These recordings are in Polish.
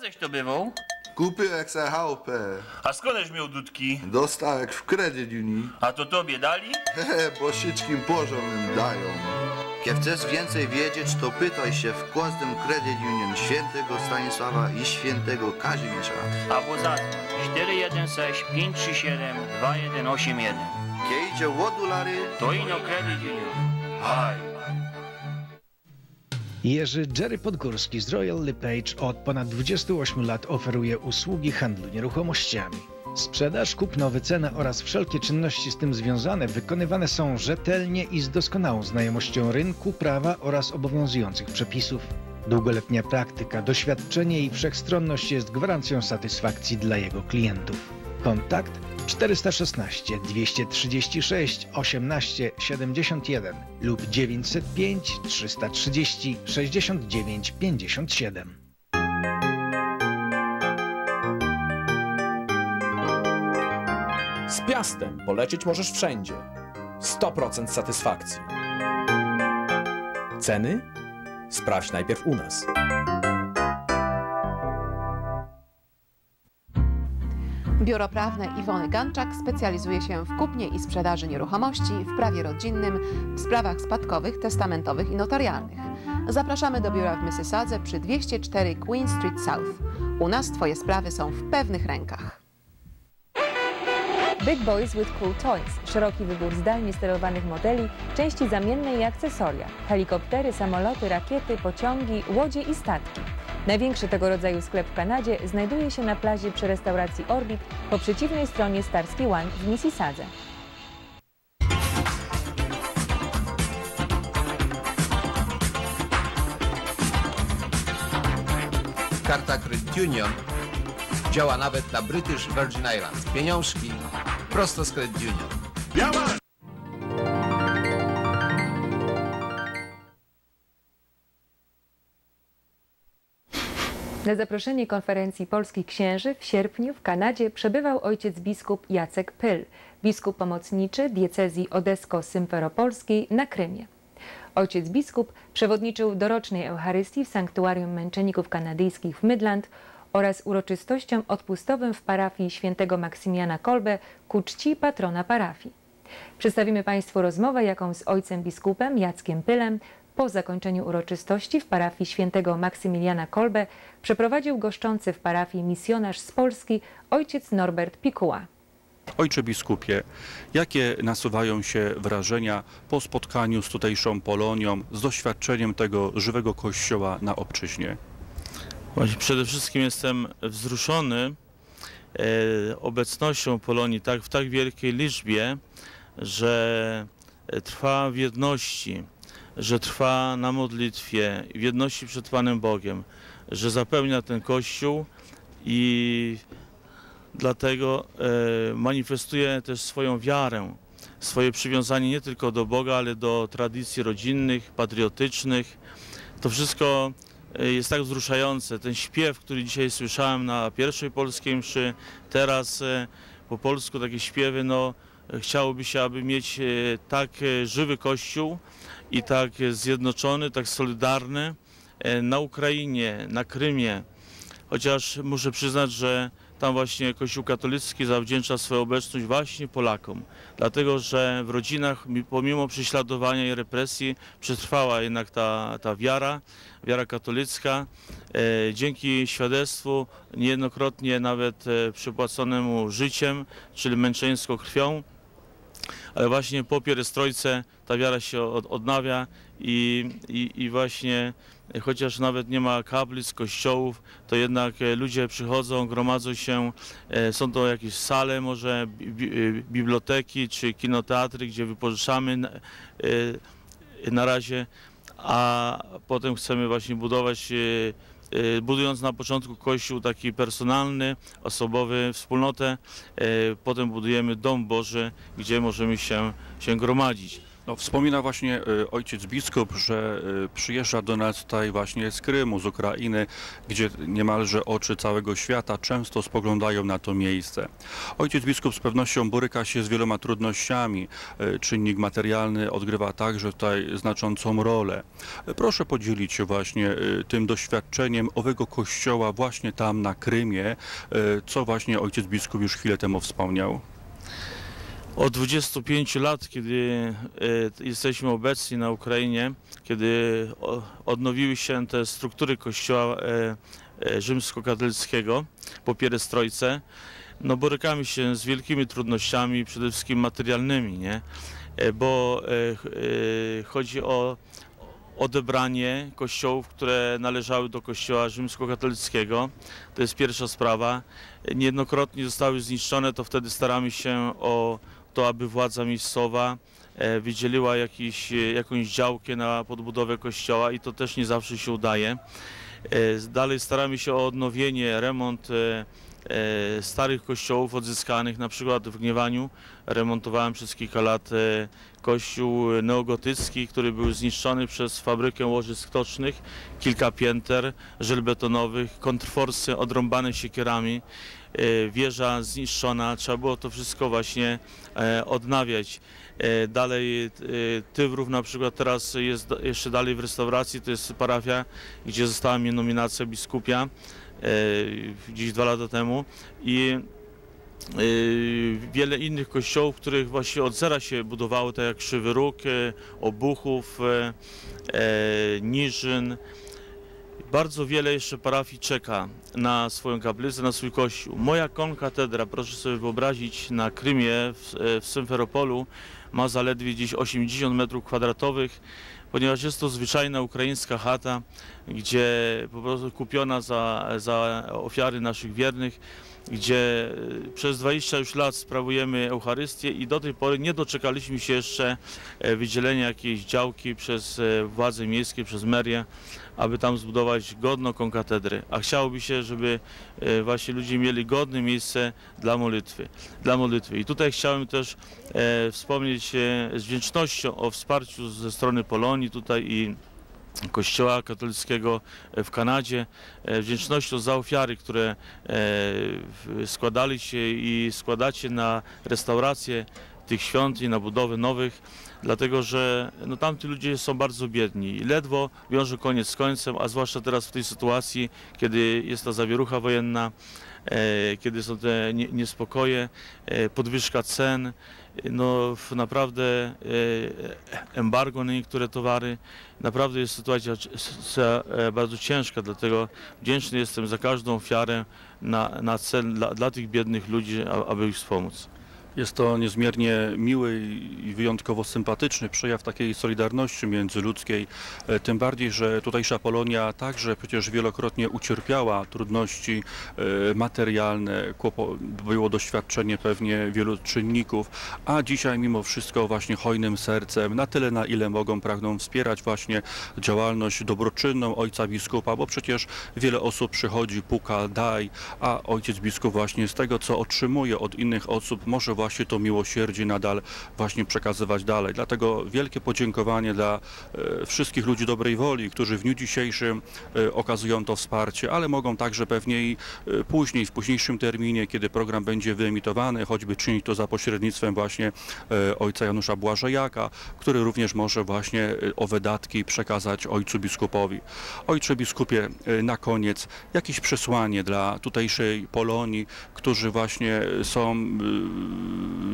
ześ to bywał? Kupiłek se chałupę. A skądeś miał dudki? Dostałek w kredyt uni. A to tobie dali? Hehe, bo wszystkim poziomem dają. Jak chcesz więcej wiedzieć, to pytaj się w każdym Credit Union świętego Stanisława i świętego Kazimierza. Albo zadzwoń 416 537 2181. Kiedy idzie o dolary, To ino Credit Union. Haj. Jerzy Jerry Podgórski z Royal LePage od ponad 28 lat oferuje usługi handlu nieruchomościami. Sprzedaż, kupno, wycena oraz wszelkie czynności z tym związane wykonywane są rzetelnie i z doskonałą znajomością rynku, prawa oraz obowiązujących przepisów. Długoletnia praktyka, doświadczenie i wszechstronność jest gwarancją satysfakcji dla jego klientów. Kontakt 416 236 18 71 lub 905 330 69 57. Z Piastem polecieć możesz wszędzie. 100% satysfakcji. Ceny? Sprawdź najpierw u nas. Biuro prawne Iwony Ganczak specjalizuje się w kupnie i sprzedaży nieruchomości, w prawie rodzinnym, w sprawach spadkowych, testamentowych i notarialnych. Zapraszamy do biura w Mississadze przy 204 Queen Street South. U nas Twoje sprawy są w pewnych rękach. Big Boys with Cool Toys. Szeroki wybór zdalnie sterowanych modeli, części zamienne i akcesoria. Helikoptery, samoloty, rakiety, pociągi, łodzie i statki. Największy tego rodzaju sklep w Kanadzie znajduje się na plaży przy restauracji Orbit po przeciwnej stronie Starsky One w Mississadze. Karta Credit Union działa nawet na British Virgin Islands. Pieniążki prosto z Credit Union. Na zaproszenie konferencji polskich księży w sierpniu w Kanadzie przebywał ojciec biskup Jacek Pyl, biskup pomocniczy diecezji odesko-symferopolskiej na Krymie. Ojciec biskup przewodniczył dorocznej Eucharystii w Sanktuarium Męczenników Kanadyjskich w Midland oraz uroczystościom odpustowym w parafii świętego Maksymiana Kolbe ku czci patrona parafii. Przedstawimy Państwu rozmowę, jaką z ojcem biskupem Jackiem Pylem po zakończeniu uroczystości w parafii świętego Maksymiliana Kolbe przeprowadził goszczący w parafii misjonarz z Polski ojciec Norbert Pikuła. Ojcze biskupie, jakie nasuwają się wrażenia po spotkaniu z tutejszą Polonią, z doświadczeniem tego żywego kościoła na obczyźnie? Przede wszystkim jestem wzruszony e, obecnością Polonii tak, w tak wielkiej liczbie, że e, trwa w jedności, że trwa na modlitwie, w jedności przed Panem Bogiem, że zapełnia ten Kościół i dlatego e, manifestuje też swoją wiarę, swoje przywiązanie nie tylko do Boga, ale do tradycji rodzinnych, patriotycznych. To wszystko e, jest tak wzruszające. Ten śpiew, który dzisiaj słyszałem na pierwszej polskiej mszy, teraz e, po polsku takie śpiewy, no chciałoby się, aby mieć e, tak e, żywy Kościół i tak zjednoczony, tak solidarny e, na Ukrainie, na Krymie. Chociaż muszę przyznać, że tam właśnie Kościół katolicki zawdzięcza swoją obecność właśnie Polakom. Dlatego, że w rodzinach mi- pomimo prześladowania i represji przetrwała jednak ta, ta wiara, wiara katolicka. E, dzięki świadectwu niejednokrotnie nawet przypłaconemu życiem, czyli męczeńską krwią, ale właśnie po pierestrojce ta wiara się od, odnawia i, i, i właśnie chociaż nawet nie ma kaplic, kościołów, to jednak e, ludzie przychodzą, gromadzą się, e, są to jakieś sale, może e, biblioteki czy kinoteatry, gdzie wypożyczamy na, razie, a potem chcemy właśnie budować budując na początku kościół taki personalny, osobowy, wspólnotę, e, potem budujemy dom Boży, gdzie możemy się, się gromadzić. No, wspomina właśnie y, ojciec biskup, że y, przyjeżdża do nas tutaj właśnie z Krymu, z Ukrainy, gdzie niemalże oczy całego świata często spoglądają na to miejsce. Ojciec biskup z pewnością boryka się z wieloma trudnościami. Y, czynnik materialny odgrywa także tutaj znaczącą rolę. Proszę podzielić się właśnie tym doświadczeniem owego kościoła właśnie tam na Krymie, co właśnie ojciec biskup już chwilę temu wspomniał. Od 25 lat, kiedy e, jesteśmy obecni na Ukrainie, kiedy odnowiły się te struktury kościoła e, e, rzymskokatolickiego po pierestrojce, no borykamy się z wielkimi trudnościami, przede wszystkim materialnymi, nie? Bo ch- chodzi o odebranie kościołów, które należały do kościoła rzymskokatolickiego. To jest pierwsza sprawa. Niejednokrotnie zostały zniszczone, to wtedy staramy się o to, aby władza miejscowa e, wydzieliła jakiś, e, jakąś działkę na podbudowę kościoła i to też nie zawsze się udaje. E, Dalej staramy się o odnowienie, remont starych kościołów odzyskanych, na przykład w Gniewaniu remontowałem przez kilka lat kościół neogotycki, który był zniszczony przez fabrykę łożysk stocznych, kilka pięter żelbetonowych, kontrforsy odrąbane siekierami, wieża zniszczona, trzeba było to wszystko właśnie e, odnawiać. E, Dalej e, Tywrów na przykład teraz jest jeszcze dalej w restauracji, to jest parafia, gdzie została mi nominacja biskupia e, gdzieś dwa lata temu i wiele innych kościołów, których właśnie od zera się budowało, tak jak Krzywy Róg, e, Obuchów, e, e, Niżyn. Bardzo wiele jeszcze parafii czeka na swoją kaplicę, na swój kościół. Moja konkatedra, proszę sobie wyobrazić, na Krymie, w, e, w Symferopolu ma zaledwie gdzieś 80 metrów kwadratowych, ponieważ jest to zwyczajna ukraińska chata, gdzie po prostu kupiona za, za ofiary naszych wiernych, gdzie e, przez 20 już lat sprawujemy Eucharystię i do tej pory nie doczekaliśmy się jeszcze e, wydzielenia jakiejś działki przez e, władze miejskie, przez merię, aby tam zbudować godną konkatedrę. A chciałoby się, żeby e, właśnie ludzie mieli godne miejsce dla modlitwy. Dla modlitwy. I tutaj chciałem też wspomnieć z wdzięcznością o wsparciu ze strony Polonii tutaj i Kościoła katolickiego w Kanadzie, e, wdzięcznością za ofiary, które e, w- składali się i składacie na restaurację tych świątyń, na budowę nowych, dlatego że no, tamci ludzie są bardzo biedni i ledwo wiążą koniec z końcem, a zwłaszcza teraz w tej sytuacji, kiedy jest ta zawierucha wojenna, e, kiedy są te nie, nespokoje, e, podwyżka cen, no w- naprawdę e, embargo na niektóre towary. Naprawdę jest sytuacja e, bardzo ciężka, dlatego wdzięczny jestem za każdą ofiarę na, na cel dla, dla tych biednych ludzi, aby ich wspomóc. Jest to niezmiernie miły i wyjątkowo sympatyczny przejaw takiej solidarności międzyludzkiej, e, tym bardziej, że tutejsza Polonia także przecież wielokrotnie ucierpiała trudności e, materialne, było doświadczenie pewnie wielu czynników, a dzisiaj mimo wszystko właśnie hojnym sercem, na tyle na ile mogą, pragną wspierać właśnie działalność dobroczynną ojca biskupa, bo przecież wiele osób przychodzi, puka, daj, a ojciec biskup właśnie z tego, co otrzymuje od innych osób, może właśnie to miłosierdzie nadal właśnie przekazywać dalej. Dlatego wielkie podziękowanie dla e, wszystkich ludzi dobrej woli, którzy w dniu dzisiejszym e, okazują to wsparcie, ale mogą także pewnie i e, później, w późniejszym terminie, kiedy program będzie wyemitowany, choćby czynić to za pośrednictwem właśnie ojca Janusza Błażejaka, który również może właśnie e, owe datki przekazać ojcu biskupowi. Ojcze biskupie, na koniec jakieś przesłanie dla tutejszej Polonii, którzy właśnie są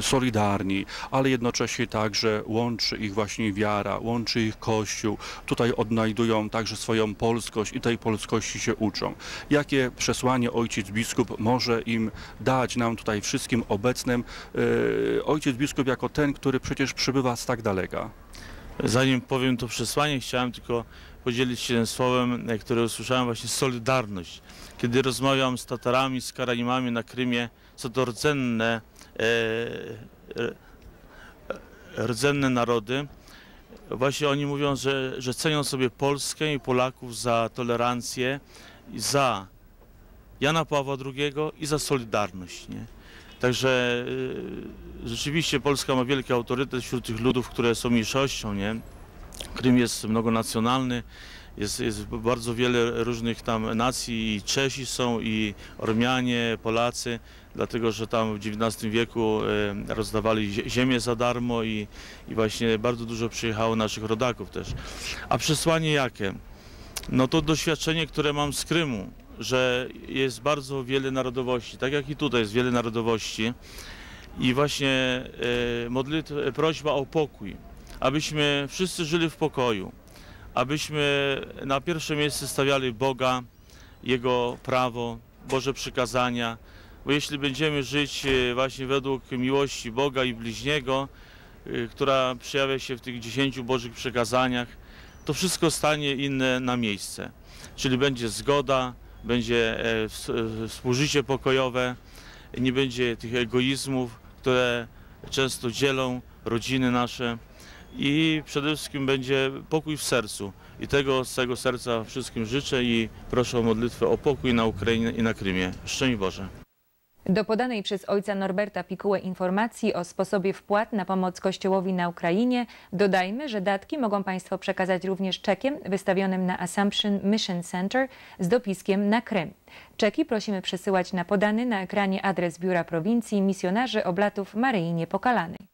solidarni, ale jednocześnie także łączy ich właśnie wiara, łączy ich Kościół. Tutaj odnajdują także swoją polskość i tej polskości się uczą. Jakie przesłanie ojciec biskup może im dać nam tutaj wszystkim obecnym? y, Ojciec biskup jako ten, który przecież przybywa z tak daleka. Zanim powiem to przesłanie, chciałem tylko podzielić się słowem, e, które usłyszałem właśnie solidarność. Kiedy rozmawiam z Tatarami, z Karaimami na Krymie, są to rdzenne, rdzenne narody. Właśnie oni mówią, że, że cenią sobie Polskę i Polaków za tolerancję za Jana Pawła II i za solidarność. Nie? Także y, rzeczywiście Polska ma wielki autorytet wśród tych ludów, które są mniejszością, nie? Krym jest mnogonacjonalny, jest, jest bardzo wiele różnych tam nacji, i Czesi są, i Ormianie, Polacy, dlatego że tam w XIX wieku e, rozdawali zie- ziemię za darmo i, i właśnie bardzo dużo przyjechało naszych rodaków też. A przesłanie jakie? No to doświadczenie, które mam z Krymu, że jest bardzo wiele narodowości, tak jak i tutaj jest wiele narodowości i właśnie e, modlitwa, prośba o pokój, abyśmy wszyscy żyli w pokoju, abyśmy na pierwsze miejsce stawiali Boga, Jego prawo, Boże przykazania, bo jeśli będziemy żyć e, właśnie według miłości Boga i bliźniego, e, która przejawia się w tych dziesięciu Bożych przykazaniach, to wszystko stanie inne na miejsce. Czyli będzie zgoda, będzie e, współżycie pokojowe, nie będzie tych egoizmów, które często dzielą rodziny nasze i przede wszystkim będzie pokój w sercu. I tego z całego serca wszystkim życzę i proszę o modlitwę o pokój na Ukrainie i na Krymie. Szczęść Boże. Do podanej przez ojca Norberta Pikułę informacji o sposobie wpłat na pomoc Kościołowi na Ukrainie dodajmy, że datki mogą Państwo przekazać również czekiem wystawionym na Assumption Mission Center z dopiskiem na Krym. Czeki prosimy przesyłać na podany na ekranie adres Biura Prowincji Misjonarzy Oblatów Maryi Niepokalanej.